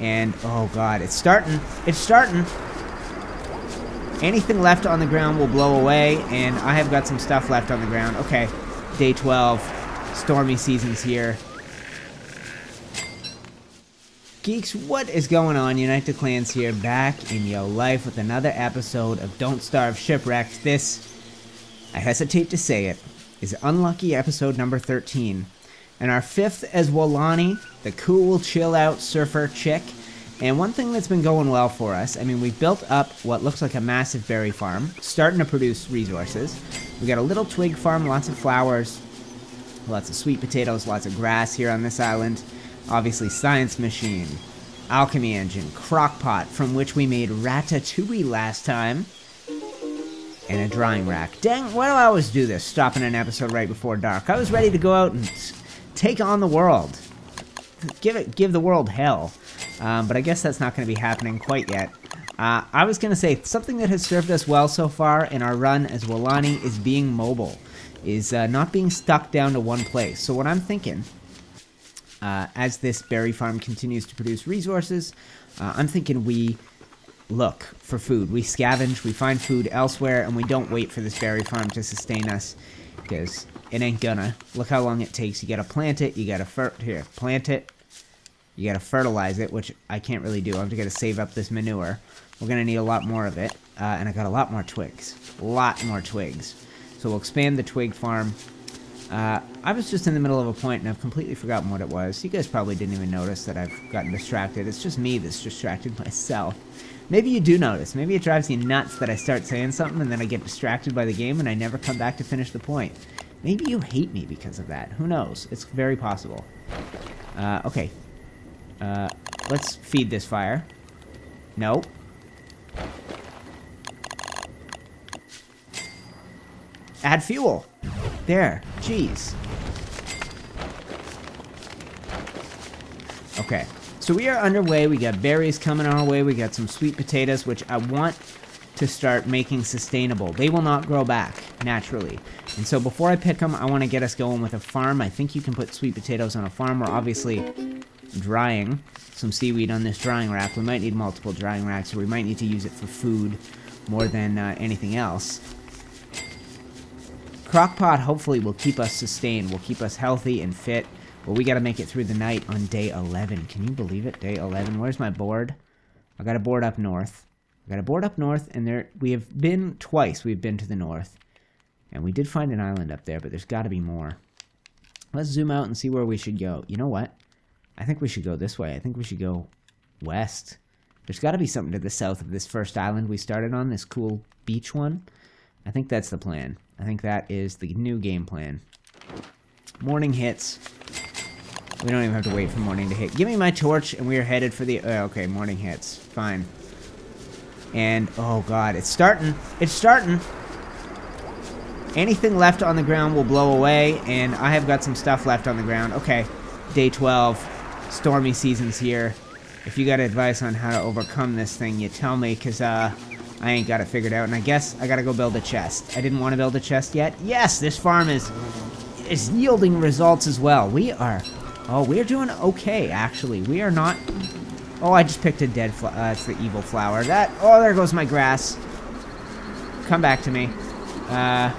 And, oh god, it's starting. It's starting. Anything left on the ground will blow away, and I have got some stuff left on the ground. Okay, day 12. Stormy season's here. Geeks, what is going on? Unite the Clans here, back in your life with another episode of Don't Starve Shipwrecked. This, I hesitate to say it, is unlucky episode number 13. And our fifth is Walani, the cool, chill out surfer chick. And one thing that's been going well for us, I mean, we've built up what looks like a massive berry farm, starting to produce resources. We got a little twig farm, lots of flowers, lots of sweet potatoes, lots of grass here on this island. Obviously, Science Machine, Alchemy Engine, Crockpot, from which we made Ratatouille last time, and a drying rack. Dang, why do I always do this, stopping an episode right before dark? I was ready to go out and take on the world. Give it, give the world hell. Um, but I guess that's not going to be happening quite yet. Uh, I was going to say, something that has served us well so far in our run as Walani is being mobile, is uh, not being stuck down to one place. So what I'm thinking, uh, as this berry farm continues to produce resources, uh, I'm thinking we look for food. We scavenge, we find food elsewhere, and we don't wait for this berry farm to sustain us, because it ain't gonna. Look how long it takes. You gotta plant it, you gotta fer- here, plant it, you gotta fertilize it, which I can't really do. I'm just gonna save up this manure. We're gonna need a lot more of it, uh, and I got a lot more twigs. A lot more twigs. So we'll expand the twig farm. Uh, I was just in the middle of a point and I've completely forgotten what it was. You guys probably didn't even notice that I've gotten distracted. It's just me that's distracted myself. Maybe you do notice. Maybe it drives you nuts that I start saying something and then I get distracted by the game and I never come back to finish the point. Maybe you hate me because of that. Who knows? It's very possible. Uh, okay. Uh, let's feed this fire. Nope. Add fuel. There. Jeez. Okay. So we are underway. We got berries coming our way. We got some sweet potatoes, which I want to start making sustainable. They will not grow back naturally. And so before I pick them, I want to get us going with a farm. I think you can put sweet potatoes on a farm. We're obviously drying some seaweed on this drying rack. We might need multiple drying racks, or we might need to use it for food more than uh, anything else. Crockpot hopefully will keep us sustained, will keep us healthy and fit, but we gotta make it through the night on day 11. Can you believe it? Day 11. Where's my board? I got a board up north. I got a board up north, and there we have been twice. We've been to the north, and we did find an island up there, but there's got to be more. Let's zoom out and see where we should go. You know what? I think we should go this way. I think we should go west. There's got to be something to the south of this first island we started on, this cool beach one. I think that's the plan. I think that is the new game plan. Morning hits. We don't even have to wait for morning to hit. Give me my torch, and we are headed for the... Uh, okay, morning hits. Fine. And, oh god, it's starting. It's starting. Anything left on the ground will blow away, and I have got some stuff left on the ground. Okay, day 12. Stormy season's here. If you got advice on how to overcome this thing, you tell me, because, uh... I ain't got it figured out, and I guess I gotta go build a chest. I didn't want to build a chest yet. Yes, this farm is is yielding results as well. We are, oh, we're doing okay, actually. We are not, oh, I just picked a dead. Uh, the evil flower. That, oh, there goes my grass. Come back to me. Uh,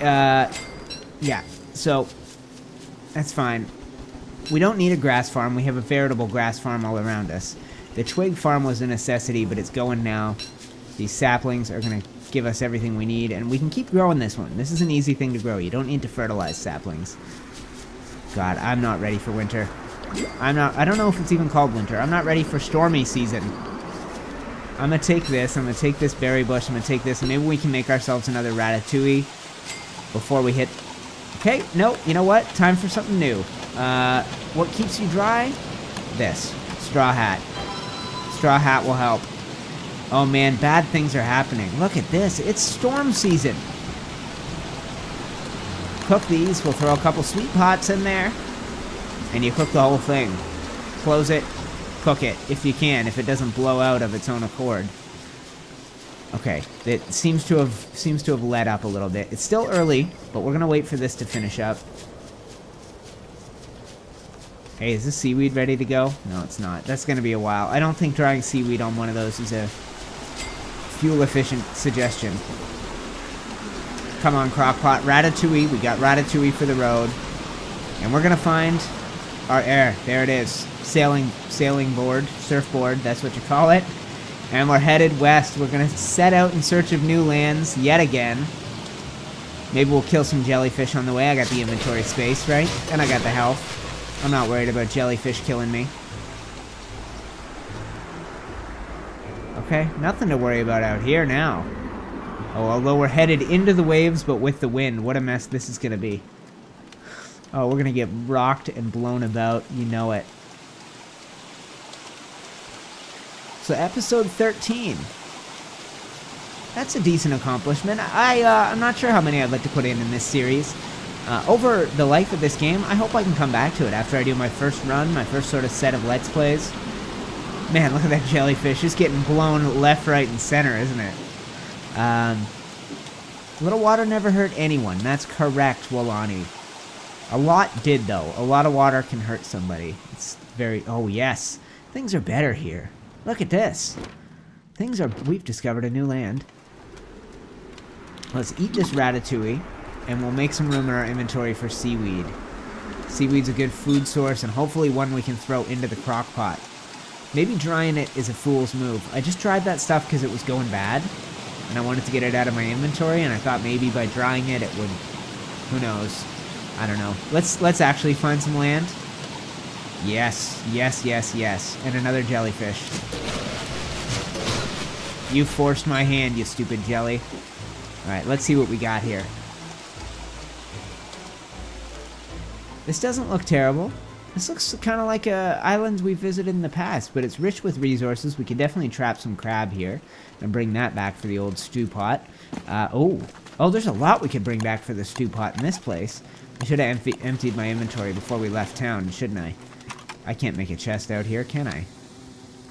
uh, yeah, so, that's fine. We don't need a grass farm. We have a veritable grass farm all around us. The twig farm was a necessity, but it's going now. These saplings are going to give us everything we need, and we can keep growing this one. This is an easy thing to grow. You don't need to fertilize saplings. God, I'm not ready for winter. I'm not, I don't know if it's even called winter. I'm not ready for stormy season. I'm to take this, I'm to take this berry bush, I'm to take this, and maybe we can make ourselves another ratatouille before we hit... Okay, no, you know what? Time for something new. Uh, what keeps you dry? This. Straw hat. Straw hat will help. Oh man, bad things are happening. Look at this. It's storm season. Cook these. We'll throw a couple sweet pots in there. And you cook the whole thing. Close it. Cook it, if you can, if it doesn't blow out of its own accord. Okay, it seems to have seems to have let up a little bit. It's still early, but we're gonna wait for this to finish up. Hey, is this seaweed ready to go? No, it's not. That's to be a while. I don't think drying seaweed on one of those is a fuel-efficient suggestion. Come on, Crockpot. Ratatouille. We got Ratatouille for the road. And we're to find our air. There it is. Sailing, sailing board, surfboard, that's what you call it. And we're headed west. We're going to set out in search of new lands yet again. Maybe we'll kill some jellyfish on the way. I got the inventory space, right? And I got the health. I'm not worried about jellyfish killing me. Okay, nothing to worry about out here now. Oh, although we're headed into the waves, but with the wind. What a mess this is going to be. Oh, we're going to get rocked and blown about. You know it. So episode 13. That's a decent accomplishment. I, uh, I'm not sure how many I'd like to put in in this series. Uh, over the life of this game, I hope I can come back to it after I do my first run, my first sort of set of Let's Plays. Man, look at that jellyfish. It's getting blown left, right, and center, isn't it? Um, little water never hurt anyone. That's correct, Walani. A lot did, though. A lot of water can hurt somebody. It's very... Oh, yes. Things are better here. Look at this. Things are... We've discovered a new land. Let's eat this ratatouille, and we'll make some room in our inventory for seaweed. Seaweed's a good food source, and hopefully one we can throw into the crock pot. Maybe drying it is a fool's move. I just dried that stuff because it was going bad, and I wanted to get it out of my inventory, and I thought maybe by drying it, it would... Who knows? I don't know. Let's let's actually find some land. Yes, yes, yes, yes. And another jellyfish. You forced my hand, you stupid jelly. Alright, let's see what we got here. This doesn't look terrible. This looks kind of like a island we visited in the past, but it's rich with resources. We could definitely trap some crab here and bring that back for the old stew pot. Uh, oh, oh, there's a lot we could bring back for the stew pot in this place. I should have emptied my inventory before we left town, shouldn't I? I can't make a chest out here, can I?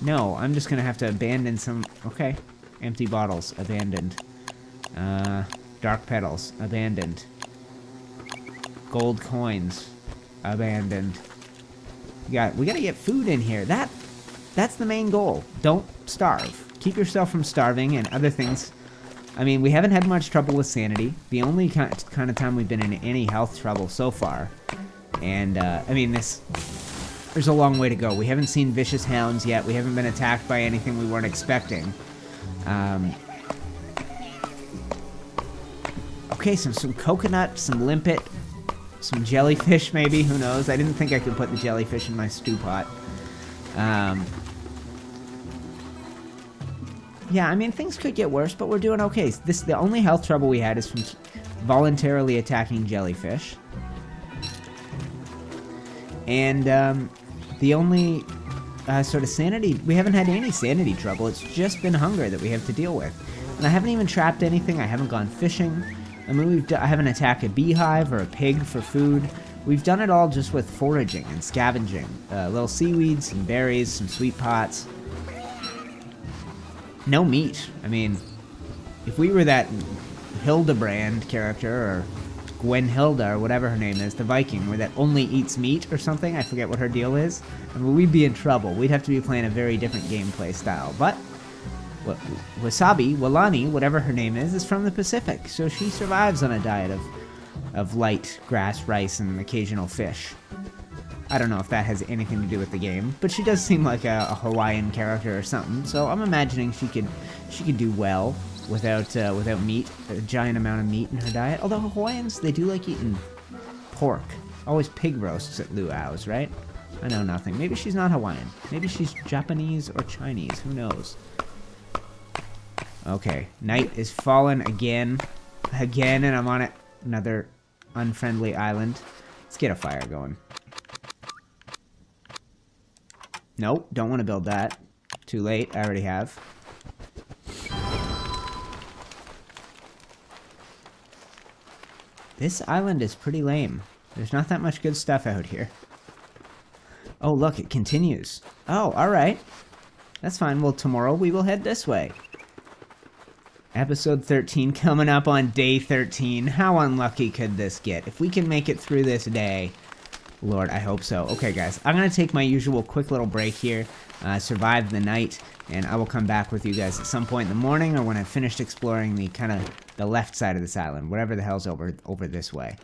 No, I'm just gonna have to abandon some... Okay. Empty bottles, abandoned. Uh, dark petals, abandoned. Gold coins, abandoned. We got, we gotta get food in here. That, that's the main goal. Don't starve. Keep yourself from starving and other things. I mean, we haven't had much trouble with sanity. The only kind of time we've been in any health trouble so far. And, uh, I mean, this... There's a long way to go. We haven't seen vicious hounds yet. We haven't been attacked by anything we weren't expecting. Um, okay, some, some coconut, some limpet, some jellyfish maybe, who knows. I didn't think I could put the jellyfish in my stew pot. Um, yeah, I mean, things could get worse, but we're doing okay. This The only health trouble we had is from voluntarily attacking jellyfish. And um, the only uh, sort of sanity, we haven't had any sanity trouble. It's just been hunger that we have to deal with. And I haven't even trapped anything. I haven't gone fishing. I mean, we've I haven't attacked a beehive or a pig for food. We've done it all just with foraging and scavenging. Uh, little seaweeds, some berries, some sweet pots. No meat. I mean, if we were that Hildebrand character, or Gwen Gwenhilda, or whatever her name is, the Viking, where that only eats meat or something, I forget what her deal is, I mean, we'd be in trouble. We'd have to be playing a very different gameplay style. But Wasabi, Walani, whatever her name is, is from the Pacific, so she survives on a diet of, of light grass, rice, and occasional fish. I don't know if that has anything to do with the game, but she does seem like a, a Hawaiian character or something, so I'm imagining she could she could do well without uh, without meat, a giant amount of meat in her diet. Although Hawaiians, they do like eating pork. Always pig roasts at luau's, right? I know nothing. Maybe she's not Hawaiian. Maybe she's Japanese or Chinese. Who knows? Okay, night is fallen again. Again, and I'm on. Another unfriendly island. Let's get a fire going. Nope, don't want to build that. Too late, I already have. This island is pretty lame. There's not that much good stuff out here. Oh, look, it continues. Oh, alright. That's fine. Well, tomorrow we will head this way. Episode 13 coming up on day 13. How unlucky could this get? If we can make it through this day, Lord, I hope so. Okay, guys, I'm going to take my usual quick little break here, uh, survive the night, and I will come back with you guys at some point in the morning or when I've finished exploring the kind of the left side of this island, whatever the hell's over over this way.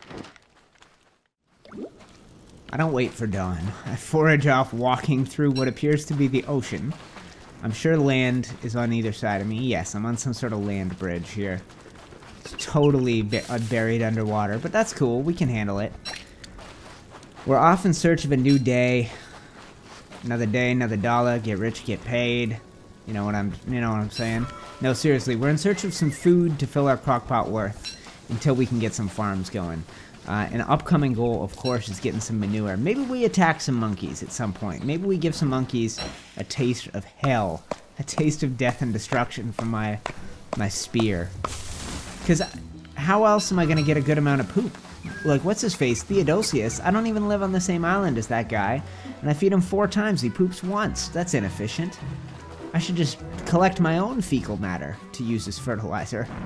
I don't wait for dawn. I forage off walking through what appears to be the ocean. I'm sure land is on either side of me. Yes, I'm on some sort of land bridge here. It's totally uh, buried underwater, but that's cool. We can handle it. We're off in search of a new day. Another day, another dollar. Get rich, get paid. You know what I'm. You know what I'm saying? No, seriously, we're in search of some food to fill our crockpot worth until we can get some farms going. Uh, an upcoming goal, of course, is getting some manure. Maybe we attack some monkeys at some point. Maybe we give some monkeys a taste of hell, a taste of death and destruction from my my spear. Because how else am I going to get a good amount of poop? Like, what's his face? Theodosius. I don't even live on the same island as that guy. And I feed him four times. He poops once. That's inefficient. I should just collect my own fecal matter to use as fertilizer.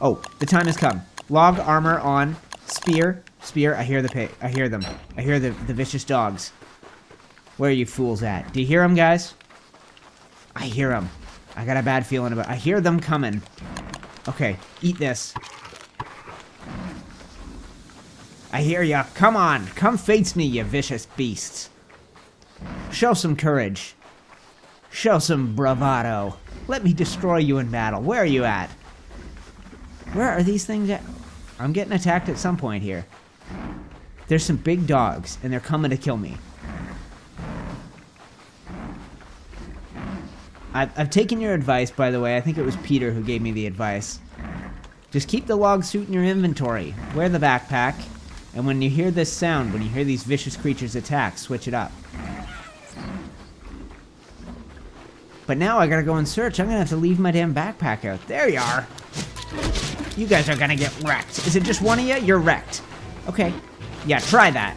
Oh, the time has come. Log armor on. Spear. Spear. I hear the. I hear them. I hear the, the vicious dogs. Where are you fools at? Do you hear them, guys? I hear them. I got a bad feeling about I hear them coming. Okay, eat this. I hear ya. Come on. Come face me, you vicious beasts. Show some courage. Show some bravado. Let me destroy you in battle. Where are you at? Where are these things at? I'm getting attacked at some point here. There's some big dogs, and they're coming to kill me. I've, I've taken your advice, by the way. I think it was Peter who gave me the advice. Just keep the log suit in your inventory. Wear the backpack. And when you hear this sound, when you hear these vicious creatures attack, switch it up. But now I gotta go and search. I'm gonna have to leave my damn backpack out. There you are. You guys are gonna get wrecked. Is it just one of you? You're wrecked. Okay. Yeah, try that.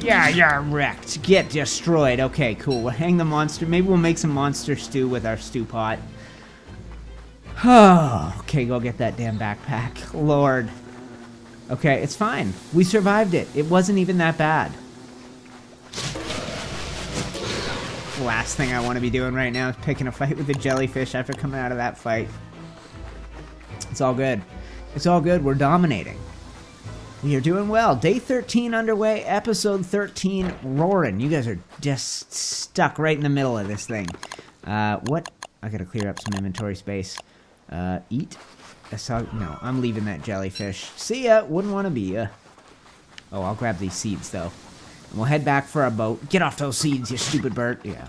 Yeah, you're wrecked. Get destroyed. Okay, cool. We'll hang the monster. Maybe we'll make some monster stew with our stew pot. Okay, go get that damn backpack. Lord. Okay, it's fine. We survived it. It wasn't even that bad. Last thing I want to be doing right now is picking a fight with the jellyfish after coming out of that fight. It's all good. It's all good. We're dominating. We are doing well. Day 13 underway, episode 13 roaring. You guys are just stuck right in the middle of this thing. Uh, what? I gotta clear up some inventory space. Uh, eat? Saw, no, I'm leaving that jellyfish. See ya! Wouldn't want to be ya. Oh, I'll grab these seeds, though. And we'll head back for our boat. Get off those seeds, you stupid bird. Yeah.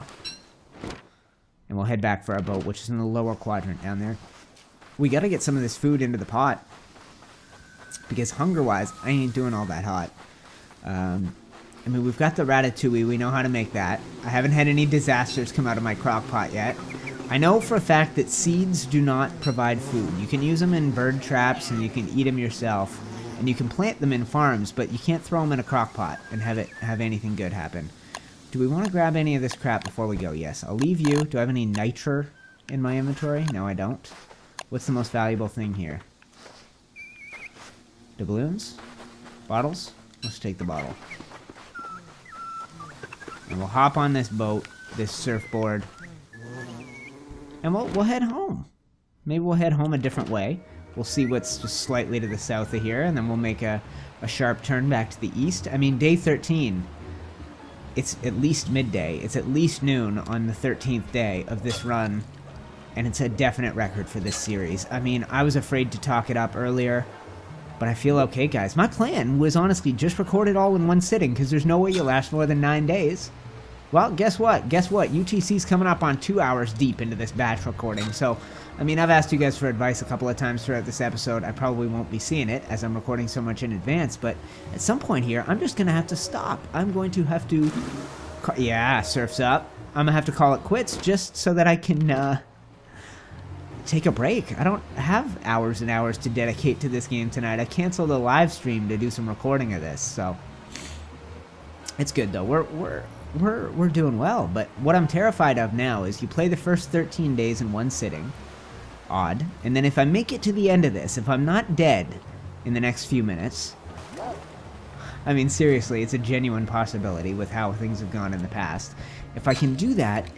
And we'll head back for our boat, which is in the lower quadrant down there. We gotta get some of this food into the pot. Because hunger-wise, I ain't doing all that hot. Um, I mean, we've got the ratatouille. We know how to make that. I haven't had any disasters come out of my crock pot yet. I know for a fact that seeds do not provide food. You can use them in bird traps and you can eat them yourself. And you can plant them in farms, but you can't throw them in a crock pot and have it have anything good happen. Do we want to grab any of this crap before we go? Yes. I'll leave you. Do I have any nitre in my inventory? No, I don't. What's the most valuable thing here? Doubloons? Bottles? Let's take the bottle. And we'll hop on this boat, this surfboard, and we'll, we'll head home. Maybe we'll head home a different way. We'll see what's just slightly to the south of here, and then we'll make a, a sharp turn back to the east. I mean, day 13, it's at least midday. It's at least noon on the 13th day of this run, and it's a definite record for this series. I mean, I was afraid to talk it up earlier, but I feel okay, guys. My plan was honestly just record it all in one sitting, because there's no way you'll last more than nine days. Well, guess what? Guess what? UTC's coming up on two hours deep into this batch recording, so, I mean, I've asked you guys for advice a couple of times throughout this episode. I probably won't be seeing it, as I'm recording so much in advance, but at some point here, I'm just gonna have to stop. I'm going to have to... Yeah, surf's up. I'm gonna have to call it quits just so that I can, uh, take a break. I don't have hours and hours to dedicate to this game tonight. I canceled the live stream to do some recording of this, so... It's good, though. We're, we're, we're we're doing well. But what I'm terrified of now is you play the first 13 days in one sitting, odd, and then if I make it to the end of this, if I'm not dead in the next few minutes. I mean, seriously, it's a genuine possibility with how things have gone in the past. If I can do that,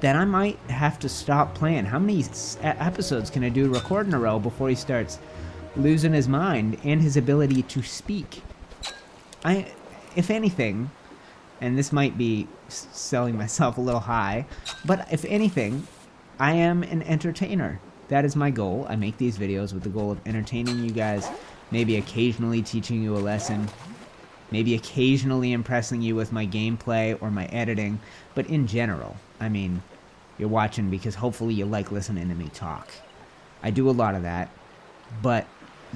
then I might have to stop playing. How many episodes can I do record in a row before he starts losing his mind and his ability to speak? I, if anything, and this might be selling myself a little high, but if anything, I am an entertainer. That is my goal. I make these videos with the goal of entertaining you guys, maybe occasionally teaching you a lesson, maybe occasionally impressing you with my gameplay or my editing, but in general, I mean, you're watching because hopefully you like listening to me talk. I do a lot of that, but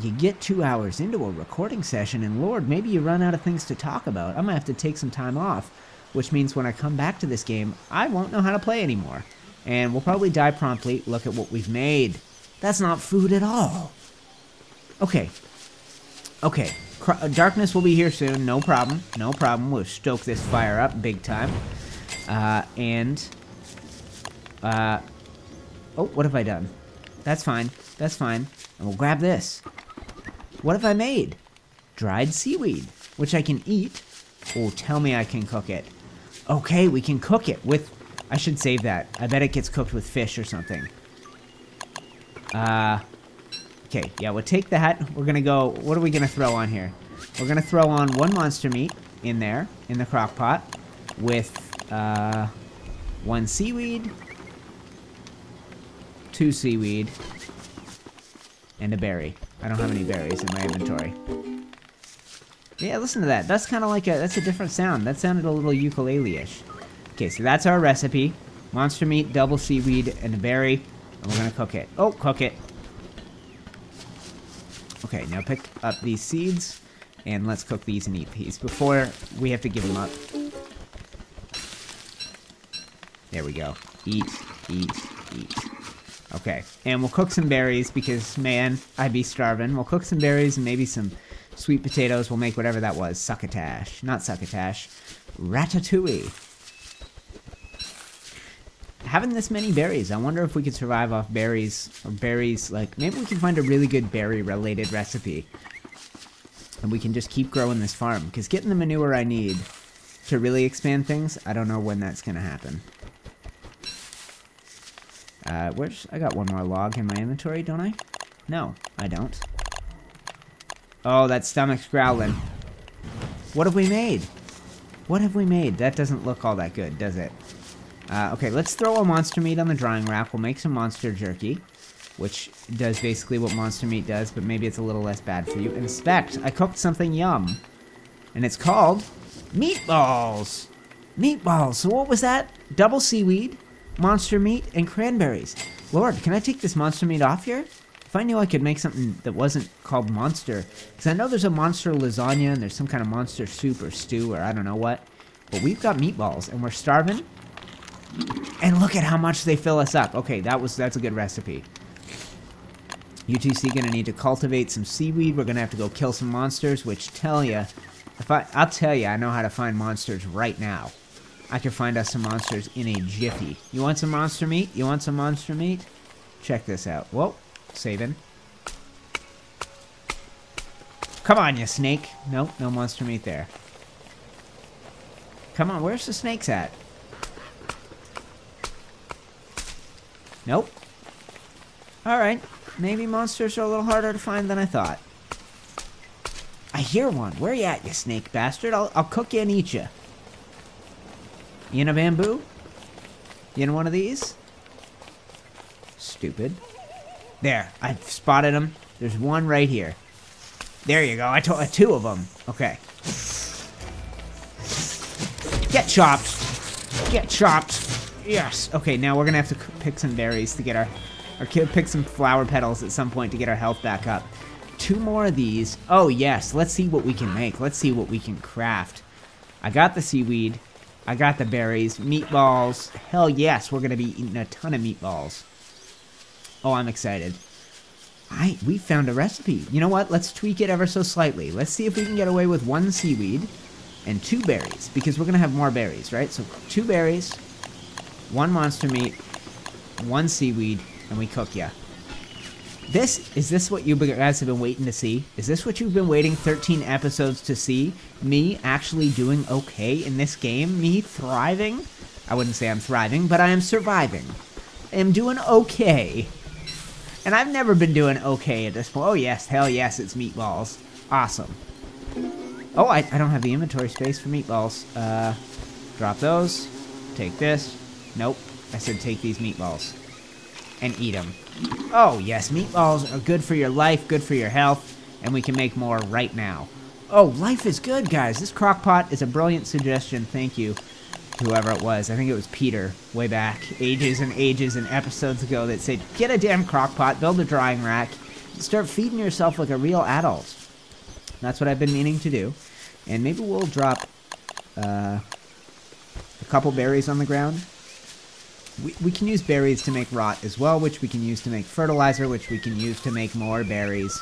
you get two hours into a recording session, and Lord, maybe you run out of things to talk about. I'm gonna have to take some time off, which means when I come back to this game, I won't know how to play anymore. And we'll probably die promptly. Look at what we've made. That's not food at all. Okay. Okay. Cr darkness will be here soon. No problem. No problem. We'll stoke this fire up big time. Uh, and... Uh... Oh, what have I done? That's fine. That's fine. And we'll grab this. What have I made? Dried seaweed, which I can eat. Oh, tell me I can cook it. Okay, we can cook it with... I should save that. I bet it gets cooked with fish or something. Uh... Okay, yeah, we'll take that. We're gonna go... What are we gonna throw on here? We're gonna throw on one monster meat in there, in the crock pot, with, uh... One seaweed. Two seaweed. And a berry. I don't have any berries in my inventory. Yeah, listen to that. That's kind of like a, that's a different sound. That sounded a little ukulele-ish. Okay, so that's our recipe. Monster meat, double seaweed, and a berry. And we're gonna cook it. Oh, cook it. Okay, now pick up these seeds, and let's cook these and eat these before we have to give them up. There we go. Eat, eat, eat. Okay, and we'll cook some berries because, man, I'd be starving. We'll cook some berries and maybe some sweet potatoes. We'll make whatever that was. Succotash. Not succotash. Ratatouille. Having this many berries, I wonder if we could survive off berries, or berries, like, maybe we can find a really good berry-related recipe. And we can just keep growing this farm, because getting the manure I need to really expand things, I don't know when that's going to happen. Uh, where's... I got one more log in my inventory, don't I? No, I don't. Oh, that stomach's growling. What have we made? What have we made? That doesn't look all that good, does it? Uh, okay, let's throw a monster meat on the drying rack. We'll make some monster jerky, which does basically what monster meat does, but maybe it's a little less bad for you. Inspect. I cooked something yum. And it's called meatballs. Meatballs. So what was that? Double seaweed, monster meat, and cranberries. Lord, can I take this monster meat off here? If I knew I could make something that wasn't called monster, because I know there's a monster lasagna and there's some kind of monster soup or stew or I don't know what, but we've got meatballs and we're starving. And look at how much they fill us up. Okay, that was that's a good recipe. UTC gonna need to cultivate some seaweed. We're gonna have to go kill some monsters, which tell you, if I, I'll tell you, I know how to find monsters right now. I can find us some monsters in a jiffy. You want some monster meat? You want some monster meat? Check this out. Whoa, saving. Come on, you snake. Nope, no monster meat there. Come on, where's the snakes at? Nope. Alright, maybe monsters are a little harder to find than I thought. I hear one. Where you at, you snake bastard? I'll, I'll cook you and eat you. You in a bamboo? You in one of these? Stupid. There, I've spotted them. There's one right here. There you go. I told uh, two of them. Okay. Get chopped. Get chopped. Yes. Okay, now we're gonna have to pick some berries to get our, or pick some flower petals at some point to get our health back up. Two more of these. Oh yes. Let's see what we can make. Let's see what we can craft. I got the seaweed. I got the berries, meatballs. Hell yes, we're gonna be eating a ton of meatballs. Oh, I'm excited. I we found a recipe. You know what? Let's tweak it ever so slightly. Let's see if we can get away with one seaweed and two berries because we're gonna have more berries, right? So two berries, one monster meat, one seaweed, and we cook ya. This is this what you guys have been waiting to see? Is this what you've been waiting 13 episodes to see? Me actually doing okay in this game? Me thriving? I wouldn't say I'm thriving, but I am surviving. I am doing okay. And I've never been doing okay at this point. Oh yes, hell yes, it's meatballs. Awesome. Oh, I, I don't have the inventory space for meatballs. Uh, drop those. Take this. Nope. I said take these meatballs. And eat them. Oh, yes, meatballs are good for your life, good for your health, and we can make more right now. Oh, life is good, guys. This crock pot is a brilliant suggestion. Thank you, whoever it was. I think it was Peter, way back, ages and ages and episodes ago, that said, get a damn crock pot, build a drying rack, start feeding yourself like a real adult. That's what I've been meaning to do. And maybe we'll drop uh, a couple berries on the ground we, we can use berries to make rot as well, which we can use to make fertilizer, which we can use to make more berries,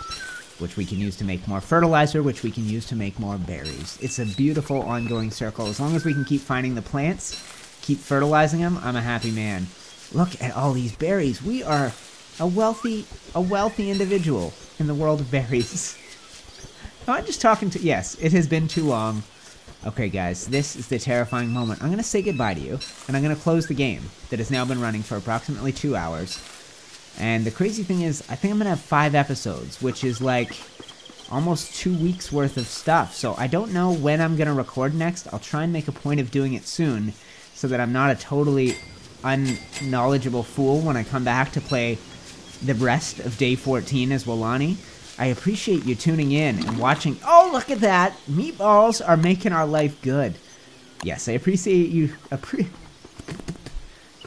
which we can use to make more fertilizer, which we can use to make more berries. It's a beautiful ongoing circle. As long as we can keep finding the plants, keep fertilizing them, I'm a happy man. Look at all these berries. We are a wealthy, a wealthy individual in the world of berries. I'm just talking to, yes, it has been too long. Okay, guys, this is the terrifying moment. I'm going to say goodbye to you, and I'm going to close the game that has now been running for approximately two hours. And the crazy thing is, I think I'm going to have five episodes, which is like almost two weeks worth of stuff. So I don't know when I'm going to record next. I'll try and make a point of doing it soon so that I'm not a totally unknowledgeable fool when I come back to play the rest of day 14 as Walani. I appreciate you tuning in and watching. Oh, look at that! Meatballs are making our life good. Yes, I appreciate you. Appre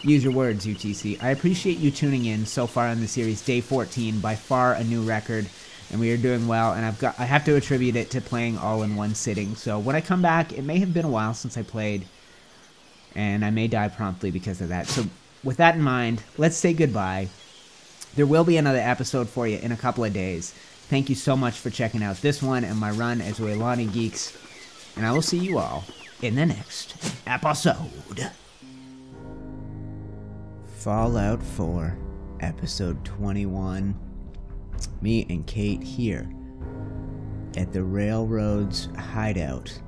Use your words, UTC. I appreciate you tuning in so far on the series, day 14, by far a new record, and we are doing well. And I've got I have to attribute it to playing all in one sitting. So when I come back, it may have been a while since I played, and I may die promptly because of that. So with that in mind, let's say goodbye. There will be another episode for you in a couple of days. Thank you so much for checking out this one and my run as Walani Geeks. And I will see you all in the next episode. Fallout 4, episode 21. Me and Kate here at the Railroad's hideout